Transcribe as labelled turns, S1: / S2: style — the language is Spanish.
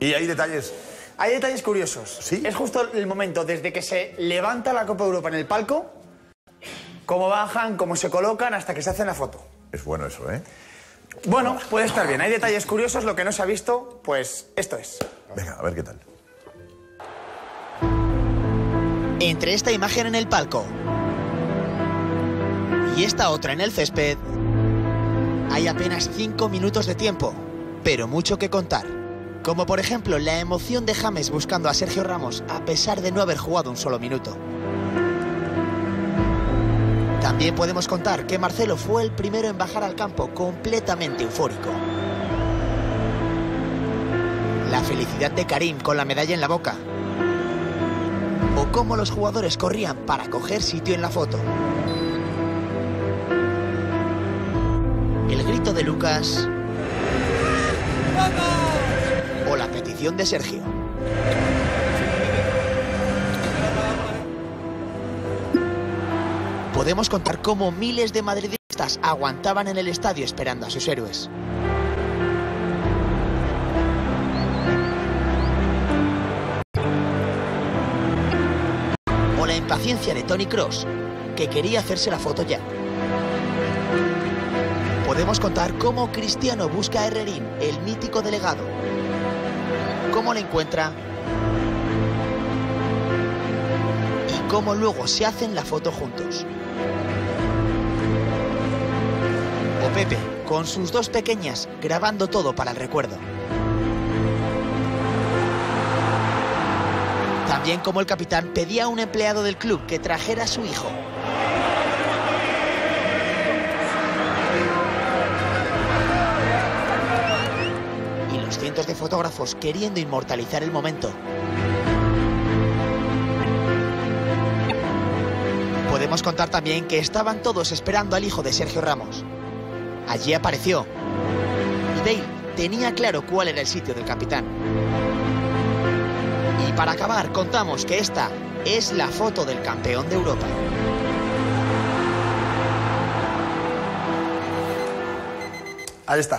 S1: ¿Y hay detalles?
S2: Hay detalles curiosos.
S1: ¿Sí?
S2: Es justo el momento desde que se levanta la Copa Europa en el palco, cómo bajan, cómo se colocan, hasta que se hacen la foto.
S1: Es bueno eso, ¿eh?
S2: Bueno, puede estar bien. Hay detalles curiosos, lo que no se ha visto, pues esto es.
S1: Venga, a ver qué tal.
S3: Entre esta imagen en el palco y esta otra en el césped, hay apenas 5 minutos de tiempo, pero mucho que contar. Como por ejemplo la emoción de James buscando a Sergio Ramos a pesar de no haber jugado un solo minuto. También podemos contar que Marcelo fue el primero en bajar al campo completamente eufórico. La felicidad de Karim con la medalla en la boca. O cómo los jugadores corrían para coger sitio en la foto. El grito de Lucas. O de Sergio. Podemos contar cómo miles de madridistas aguantaban en el estadio esperando a sus héroes. O la impaciencia de Tony Cross, que quería hacerse la foto ya. Podemos contar cómo Cristiano busca a Herrerín, el mítico delegado. Cómo le encuentra. Y cómo luego se hacen la foto juntos. O Pepe, con sus dos pequeñas, grabando todo para el recuerdo. También como el capitán pedía a un empleado del club que trajera a su hijo. Fotógrafos queriendo inmortalizar el momento. Podemos contar también que estaban todos esperando al hijo de Sergio Ramos. Allí apareció. Y Bale tenía claro cuál era el sitio del capitán. Y para acabar, contamos que esta es la foto del campeón de Europa.
S2: Ahí está.